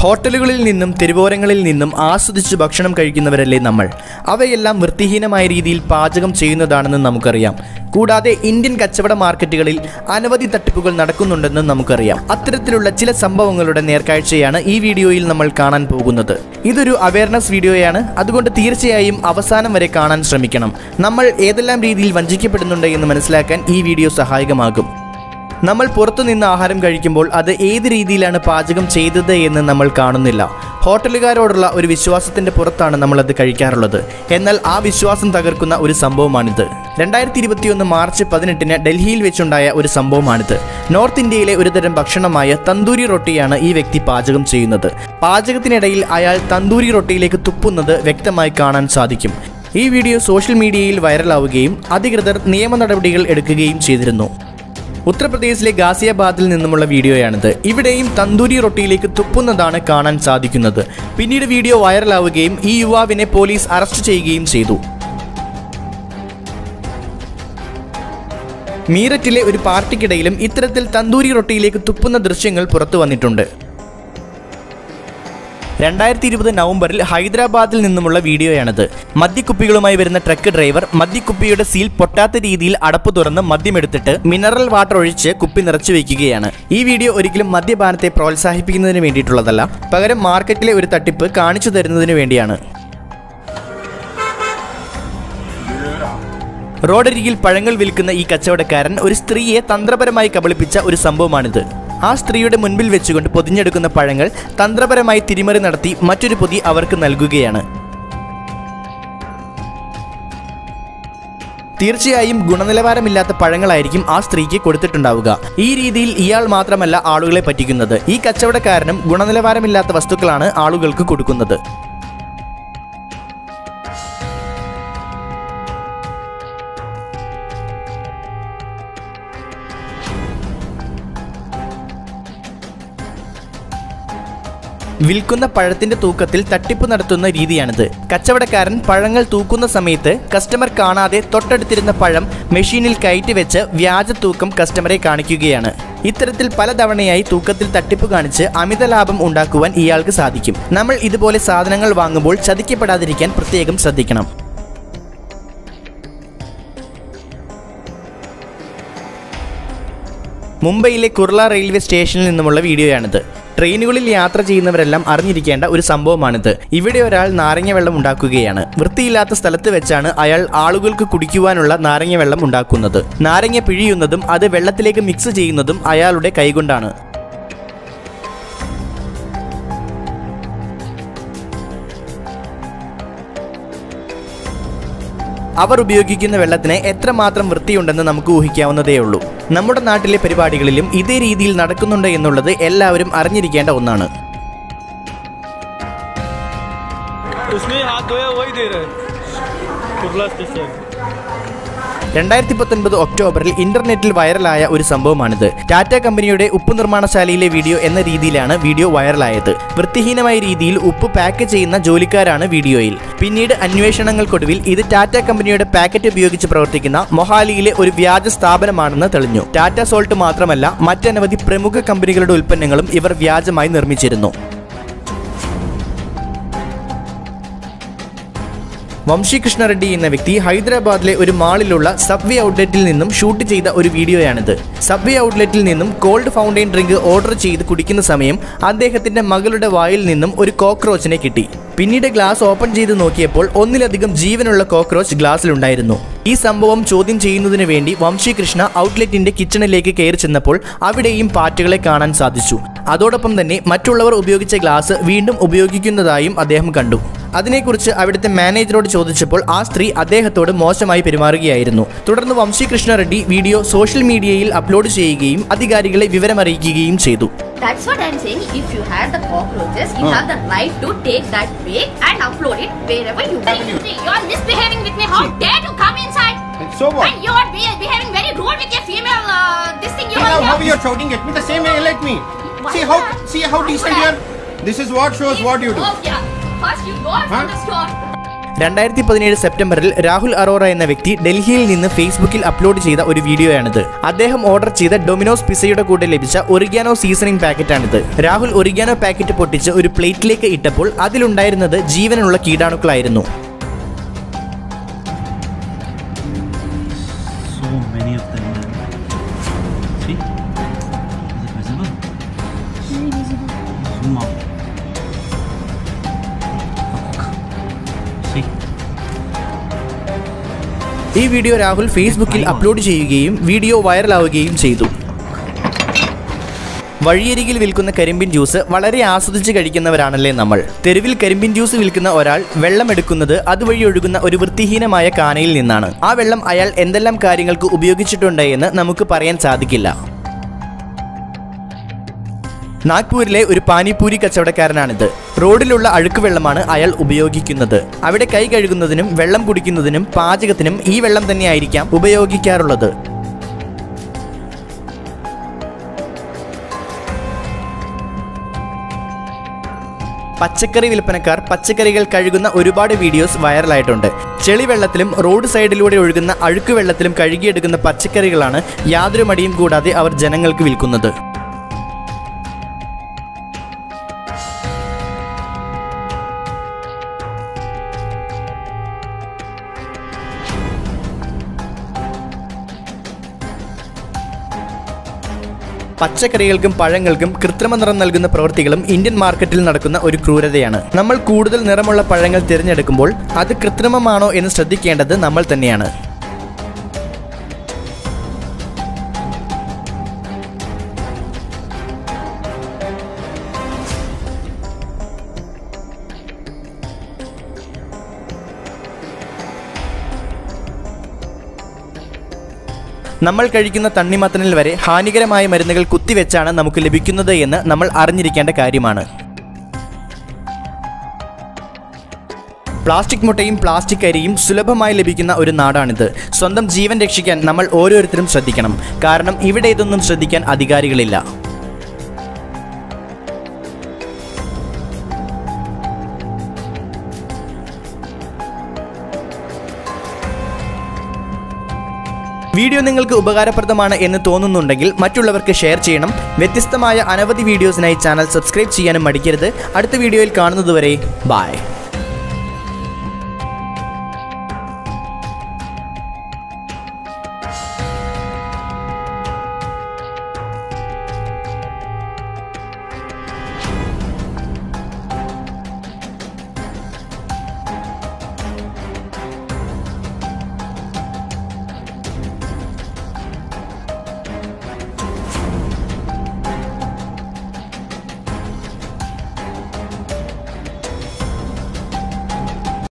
ഹോട്ടലുകളിൽ നിന്നും തെരുവോരങ്ങളിൽ നിന്നും ആസ്വദിച്ച് ഭക്ഷണം കഴിക്കുന്നവരല്ലേ നമ്മൾ? അവയെല്ലാം വൃത്തിഹീനമായ രീതിയിൽ പാചകം ചെയ്യുന്നതാണെന്ന് നമുക്കറിയാം. കൂടാതെ ഇന്ത്യൻ കച്ചവട മാർക്കറ്റുകളിൽ അനവധി തട്ടിപ്പുകൾ നടക്കുന്നുണ്ടെന്ന് നമുക്കറിയാം. അത്തരത്തിലുള്ള ചില സംഭവങ്ങളുടെ നേർക്കാഴ്ചയാണ് ഈ വീഡിയോയിൽ നമ്മൾ കാണാൻ പോകുന്നത്. ഇതൊരു അവയർനെസ് വീഡിയോയാണ്. അതുകൊണ്ട് തീർച്ചയായും അവസാനം വരെ കാണാൻ ശ്രമിക്കണം. നമ്മൾ ഏതെല്ലാം രീതിയിൽ വഞ്ചിക്കപ്പെടുന്നുണ്ട് എന്ന് മനസ്സിലാക്കാൻ ഈ വീഡിയോ സഹായകമാകും. നമ്മൾ പുറത്തുനിന്ന് ആഹാരം കഴിക്കുമ്പോൾ അത് ഏത് രീതിയിലാണ് പാചകം ചെയ്തത് എന്ന് നമ്മൾ കാണുന്നില്ല. ഹോട്ടലുകാരോടുള്ള ഒരു വിശ്വാസത്തിന്റെ പുറത്താണ് നമ്മൾ അത് കഴിക്കാറുള്ളത്. എന്നാൽ ആ വിശ്വാസം തകർക്കുന്ന ഒരു സംഭവമാണിത്. രണ്ടായിരത്തി ഇരുപത്തിയൊന്ന് മാർച്ച് പതിനെട്ടിന് ഡൽഹിയിൽ വെച്ചുണ്ടായ ഒരു സംഭവമാണിത്. നോർത്ത് ഇന്ത്യയിലെ ഒരുതരം ഭക്ഷണമായ തന്തൂരി റൊട്ടിയാണ് ഈ വ്യക്തി പാചകം ചെയ്യുന്നത്. പാചകത്തിനിടയിൽ അയാൾ തന്തൂരി റൊട്ടിയിലേക്ക് തുപ്പുന്നത് വ്യക്തമായി കാണാൻ സാധിക്കും. ഈ വീഡിയോ സോഷ്യൽ മീഡിയയിൽ വൈറലാവുകയും അധികൃതർ നിയമ നടപടികൾ എടുക്കുകയും ചെയ്തിരുന്നു. ഉത്തർപ്രദേശിലെ ഗാസിയാബാദിൽ നിന്നുമുള്ള വീഡിയോയാണിത്. ഇവിടെയും തന്തൂരി റൊട്ടിയിലേക്ക് തുപ്പുന്നതാണ് കാണാൻ സാധിക്കുന്നത്. പിന്നീട് വീഡിയോ വൈറലാവുകയും ഈ യുവാവിനെ പോലീസ് അറസ്റ്റ് ചെയ്യുകയും ചെയ്തു. മീററ്റിലെ ഒരു പാർട്ടിക്കിടയിലും ഇത്തരത്തിൽ തന്തൂരി റൊട്ടിയിലേക്ക് തുപ്പുന്ന ദൃശ്യങ്ങൾ പുറത്തു വന്നിട്ടുണ്ട്. രണ്ടായിരത്തി ഇരുപത് നവംബറിൽ ഹൈദരാബാദിൽ നിന്നുമുള്ള വീഡിയോയാണിത്. മദ്യക്കുപ്പികളുമായി വരുന്ന ട്രക്ക് ഡ്രൈവർ മദ്യക്കുപ്പിയുടെ സീൽ പൊട്ടാത്ത രീതിയിൽ അടപ്പ് തുറന്ന് മദ്യമെടുത്തിട്ട് മിനറൽ വാട്ടർ ഒഴിച്ച് കുപ്പി നിറച്ചു വയ്ക്കുകയാണ് ഈ വീഡിയോ ഒരിക്കലും മദ്യപാനത്തെ പ്രോത്സാഹിപ്പിക്കുന്നതിന് വേണ്ടിയിട്ടുള്ളതല്ല പകരം മാർക്കറ്റിലെ ഒരു തട്ടിപ്പ് കാണിച്ചു തരുന്നതിന് വേണ്ടിയാണ്. റോഡരികിൽ പഴങ്ങൾ വിൽക്കുന്ന ഈ കച്ചവടക്കാരൻ ഒരു സ്ത്രീയെ തന്ത്രപരമായി കബളിപ്പിച്ച ഒരു സംഭവമാണിത്. ആ സ്ത്രീയുടെ മുൻപിൽ വെച്ചുകൊണ്ട് പൊതിഞ്ഞെടുക്കുന്ന പഴങ്ങൾ തന്ത്രപരമായി തിരിമറി നടത്തി മറ്റൊരു പൊതി അവർക്ക് നൽകുകയാണ്. തീർച്ചയായും ഗുണനിലവാരമില്ലാത്ത പഴങ്ങളായിരിക്കും ആ സ്ത്രീക്ക് കൊടുത്തിട്ടുണ്ടാവുക. ഈ രീതിയിൽ ഇയാൾ മാത്രമല്ല ആളുകളെ പറ്റിക്കുന്നത്. ഈ കച്ചവടക്കാരനും ഗുണനിലവാരമില്ലാത്ത വസ്തുക്കളാണ് ആളുകൾക്ക് കൊടുക്കുന്നത്. വിൽക്കുന്ന പഴത്തിന്റെ തൂക്കത്തിൽ തട്ടിപ്പ് നടത്തുന്ന രീതിയാണിത്. കച്ചവടക്കാരൻ പഴങ്ങൾ തൂക്കുന്ന സമയത്ത് കസ്റ്റമർ കാണാതെ തൊട്ടടുത്തിരുന്ന പഴം മെഷീനിൽ കയറ്റി വെച്ച് വ്യാജ തൂക്കം കസ്റ്റമറെ കാണിക്കുകയാണ്. ഇത്തരത്തിൽ പലതവണയായി തൂക്കത്തിൽ തട്ടിപ്പ് കാണിച്ച് അമിത ലാഭം ഉണ്ടാക്കുവാൻ ഇയാൾക്ക് സാധിക്കും. നമ്മൾ ഇതുപോലെ സാധനങ്ങൾ വാങ്ങുമ്പോൾ ചതിക്കപ്പെടാതിരിക്കാൻ പ്രത്യേകം ശ്രദ്ധിക്കണം. മുംബൈയിലെ കുർള റെയിൽവേ സ്റ്റേഷനിൽ നിന്നുമുള്ള വീഡിയോയാണിത്. ട്രെയിനുകളിൽ യാത്ര ചെയ്യുന്നവരെല്ലാം അറിഞ്ഞിരിക്കേണ്ട ഒരു സംഭവമാണിത്. ഇവിടെ ഒരാൾ നാരങ്ങ വെള്ളം ഉണ്ടാക്കുകയാണ്. വൃത്തിയില്ലാത്ത സ്ഥലത്ത് വെച്ചാണ് അയാൾ ആളുകൾക്ക് കുടിക്കുവാനുള്ള നാരങ്ങ വെള്ളം ഉണ്ടാക്കുന്നത്. നാരങ്ങ പിഴിയുന്നതും അത് വെള്ളത്തിലേക്ക് മിക്സ് ചെയ്യുന്നതും അയാളുടെ കൈകൊണ്ടാണ്. അവർ ഉപയോഗിക്കുന്ന വെള്ളത്തിന് എത്രമാത്രം വൃത്തിയുണ്ടെന്ന് നമുക്ക് ഊഹിക്കാവുന്നതേ ഉള്ളൂ നമ്മുടെ നാട്ടിലെ പരിപാടികളിലും ഇതേ രീതിയിൽ നടക്കുന്നുണ്ട് എന്നുള്ളത് എല്ലാവരും അറിഞ്ഞിരിക്കേണ്ട ഒന്നാണ് उसमें हाथ धोया वही दे रहे कुर्ला स्टेशन രണ്ടായിരത്തി പത്തൊൻപത് ഒക്ടോബറിൽ ഇന്റർനെറ്റിൽ വൈറലായ ഒരു സംഭവമാണിത്. ടാറ്റ കമ്പനിയുടെ ഉപ്പ് നിർമ്മാണശാലയിലെ വീഡിയോ എന്ന രീതിയിലാണ് വീഡിയോ വൈറലായത്. വൃത്തിഹീനമായ രീതിയിൽ ഉപ്പ് പാക്ക് ചെയ്യുന്ന ജോലിക്കാരാണ് വീഡിയോയിൽ. പിന്നീട് അന്വേഷണങ്ങൾക്കൊടുവിൽ ഇത് ടാറ്റ കമ്പനിയുടെ പാക്കറ്റ് ഉപയോഗിച്ച് പ്രവർത്തിക്കുന്ന മൊഹാലിയിലെ ഒരു വ്യാജ സ്ഥാപനമാണെന്ന് തെളിഞ്ഞു. ടാറ്റ സോൾട്ട് മാത്രമല്ല മറ്റനവധി പ്രമുഖ കമ്പനികളുടെ ഉൽപ്പന്നങ്ങളും ഇവർ വ്യാജമായി നിർമ്മിച്ചിരുന്നു. വംശി കൃഷ്ണ റെഡ്ഡി എന്ന വ്യക്തി ഹൈദരാബാദിലെ ഒരു മാളിലുള്ള സബ്വേ ഔട്ട്ലെറ്റിൽ നിന്നും ഷൂട്ട് ചെയ്ത ഒരു വീഡിയോയാണിത്. സബ്വേ ഔട്ട്ലെറ്റിൽ നിന്നും കോൾഡ് ഫൗണ്ടൈൻ ഡ്രിങ്ക് ഓർഡർ ചെയ്ത് കുടിക്കുന്ന സമയം അദ്ദേഹത്തിന്റെ മകളുടെ വായിൽ നിന്നും ഒരു കോക്രോച്ചിനെ കിട്ടി. പിന്നീട് ഗ്ലാസ് ഓപ്പൺ ചെയ്ത് നോക്കിയപ്പോൾ ഒന്നിലധികം ജീവനുള്ള കോക്രോച്ച് ഗ്ലാസ്സിലുണ്ടായിരുന്നു. ഈ സംഭവം ചോദ്യം ചെയ്യുന്നതിന് വേണ്ടി വംശി കൃഷ്ണ ഔട്ട്ലെറ്റിന്റെ കിച്ചണിലേക്ക് കയറി ചെന്നപ്പോൾ അവിടെയും പാറ്റുകളെ കാണാൻ സാധിച്ചു. അതോടൊപ്പം തന്നെ മറ്റുള്ളവർ ഉപയോഗിച്ച ഗ്ലാസ് വീണ്ടും ഉപയോഗിക്കുന്നതായും അദ്ദേഹം കണ്ടു. അതിനെക്കുറിച്ച് അവിടുത്തെ മാനേജറോട് ചോദിച്ചപ്പോൾ ആ സ്ത്രീ അദ്ദേഹത്തോട് മോശമായി പെരുമാറുകയായിരുന്നു. തുടർന്ന് വംശീകൃഷ്ണ റെഡ്ഡി വീഡിയോ സോഷ്യൽ മീഡിയയിൽ അപ്ലോഡ് ചെയ്യുകയും അധികാരികളെ വിവരമറിയിക്കുകയും ചെയ്തു. That's what I'm saying. If you have the cockroaches, you have the right to take that pic and upload it wherever you want. You are misbehaving with me. How dare you come inside? So what? And you are be- behaving very rude with your female. Uh, this thing you are how you're shouting at me the same way let me. Why See how see how decent you are. This is what shows what you do. Oh yeah. First you go out Huh? from the store. രണ്ടായിരത്തി പതിനേഴ് സെപ്റ്റംബറിൽ രാഹുൽ അറോറ എന്ന വ്യക്തി ഡൽഹിയിൽ നിന്ന് ഫേസ്ബുക്കിൽ upload ചെയ്ത ഒരു വീഡിയോയാണിത്. അദ്ദേഹം ഓർഡർ ചെയ്ത ഡൊമിനോസ് പിസയുടെ കൂടെ ലഭിച്ച ഒറിഗാനോ സീസണിംഗ് പാക്കറ്റാണിത്. രാഹുൽ ഒറിഗാനോ പാക്കറ്റ് പൊട്ടിച്ച് ഒരു പ്ലേറ്റിലേക്ക് ഇട്ടപ്പോൾ അതിലുണ്ടായിരുന്നത് ജീവനുള്ള കീടാണുക്കളായിരുന്നു. ഈ വീഡിയോ രാഹുൽ ഫേസ്ബുക്കിൽ അപ്ലോഡ് ചെയ്യുകയും വീഡിയോ വൈറലാവുകയും ചെയ്തു. വഴിയരികിൽ വിൽക്കുന്ന കരിമ്പിൻ ജ്യൂസ് വളരെ ആസ്വദിച്ച് കഴിക്കുന്നവരാണല്ലേ നമ്മൾ. തെരുവിൽ കരിമ്പിൻ ജ്യൂസ് വിൽക്കുന്ന ഒരാൾ വെള്ളം എടുക്കുന്നത് അതുവഴി ഒഴുകുന്ന ഒരു വൃത്തിഹീനമായ കാനയിൽ നിന്നാണ്. ആ വെള്ളം അയാൾ എന്തെല്ലാം കാര്യങ്ങൾക്ക് ഉപയോഗിച്ചിട്ടുണ്ട് എന്ന് നമുക്ക് പറയാൻ സാധിക്കില്ല. നാഗ്പൂരിലെ ഒരു പാനിപൂരി കച്ചവടക്കാരനാണിത്. റോഡിലുള്ള അഴുക്കുവെള്ളമാണ് അയാൾ ഉപയോഗിക്കുന്നത്. അവിടെ കൈ കഴുകുന്നതിനും വെള്ളം കുടിക്കുന്നതിനും പാചകത്തിനും ഈ വെള്ളം തന്നെയായിരിക്കാം ഉപയോഗിക്കാറുള്ളത്. പച്ചക്കറി വിൽപ്പനക്കാർ പച്ചക്കറികൾ കഴുകുന്ന ഒരുപാട് വീഡിയോസ് വൈറലായിട്ടുണ്ട്. ചെളിവെള്ളത്തിലും റോഡ് സൈഡിലൂടെ ഒഴുകുന്ന അഴുക്കുവെള്ളത്തിലും കഴുകിയെടുക്കുന്ന പച്ചക്കറികളാണ് യാതൊരു മടിയും കൂടാതെ അവർ ജനങ്ങൾക്ക് വിൽക്കുന്നത്. പച്ചക്കറികൾക്കും പഴങ്ങൾക്കും കൃത്രിമ നിറം നൽകുന്ന പ്രവൃത്തികളും ഇന്ത്യൻ മാർക്കറ്റിൽ നടക്കുന്ന ഒരു ക്രൂരതയാണ്. നമ്മൾ കൂടുതൽ നിറമുള്ള പഴങ്ങൾ തിരഞ്ഞെടുക്കുമ്പോൾ അത് കൃത്രിമമാണോ എന്ന് ശ്രദ്ധിക്കേണ്ടത് നമ്മൾ തന്നെയാണ്. നമ്മൾ കഴിക്കുന്ന തണ്ണിമത്തനിൽ വരെ ഹാനികരമായ മരുന്നുകൾ കുത്തിവെച്ചാണ് നമുക്ക് ലഭിക്കുന്നത് എന്ന് നമ്മൾ അറിഞ്ഞിരിക്കേണ്ട കാര്യമാണ്. പ്ലാസ്റ്റിക് മുട്ടയും പ്ലാസ്റ്റിക് അരിയും സുലഭമായി ലഭിക്കുന്ന ഒരു നാടാണിത്. സ്വന്തം ജീവൻ രക്ഷിക്കാൻ നമ്മൾ ഓരോരുത്തരും ശ്രദ്ധിക്കണം. കാരണം ഇവിടെ ഇതൊന്നും ശ്രദ്ധിക്കാൻ അധികാരികളില്ല. വീഡിയോ നിങ്ങൾക്ക് ഉപകാരപ്രദമാണ് എന്ന് തോന്നുന്നുണ്ടെങ്കിൽ മറ്റുള്ളവർക്ക് ഷെയർ ചെയ്യണം. വ്യത്യസ്തമായ അനവധി വീഡിയോസിനായി ചാനൽ സബ്സ്ക്രൈബ് ചെയ്യാനും മടിക്കരുത്. അടുത്ത വീഡിയോയിൽ കാണുന്നതുവരെ ബായ്